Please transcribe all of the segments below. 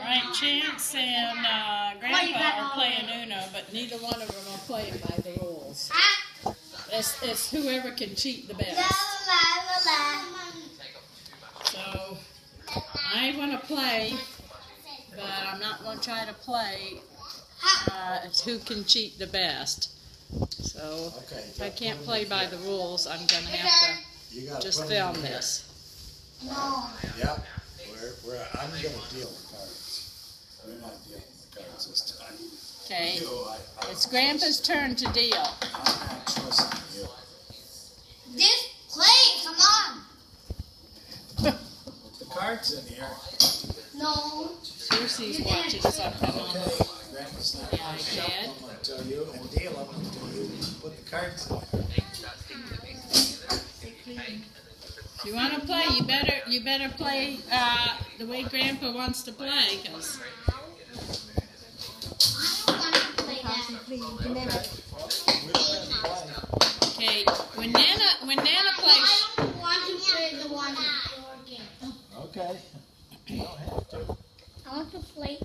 Right, Chance and uh, Grandpa are playing Uno, but neither one of them are playing by the rules. It's, it's whoever can cheat the best. So I want to play, but I'm not going to try to play. Uh, it's who can cheat the best. So if I can't play by the rules, I'm going to have to just put 'em in film here. this. Yep. We're, we're, I'm gonna deal the cards. We're not dealing the cards this time. Okay, You, I, I, it's Grandpa's turn to deal. I'm not trusting you. Just play, come on. Put the cards in here. No. Susie's watching something on. Okay. Grandpa's not Yeah, gonna I shuffle can. them until you, and deal them until you put the cards in there. If you want to play, you better you better play uh, the way Grandpa wants to play, cause I don't want to play that. okay, when Nana when Nana plays, I don't want to play the one your game. Okay. You don't have to. I want to play.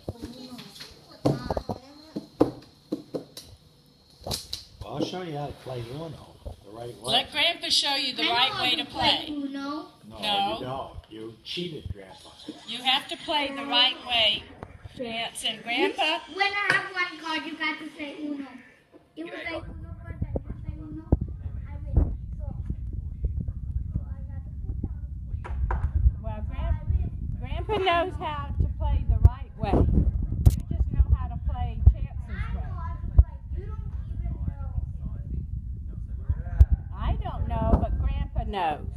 Well, I'll show you how to play Uno the right way. let Grandpa show you the I right way to play. Uno. no, No. you cheated, Grandpa. You have to play the right way, Chance and Grandpa. When I have one card, you got to say Uno. If I say Uno first, and Uno, I win. So, so I got to put down. Well, Grandpa. Grandpa knows how to play the right way. You just know how to play Chance's I know way. how to play. You don't even know. I don't know, but Grandpa knows.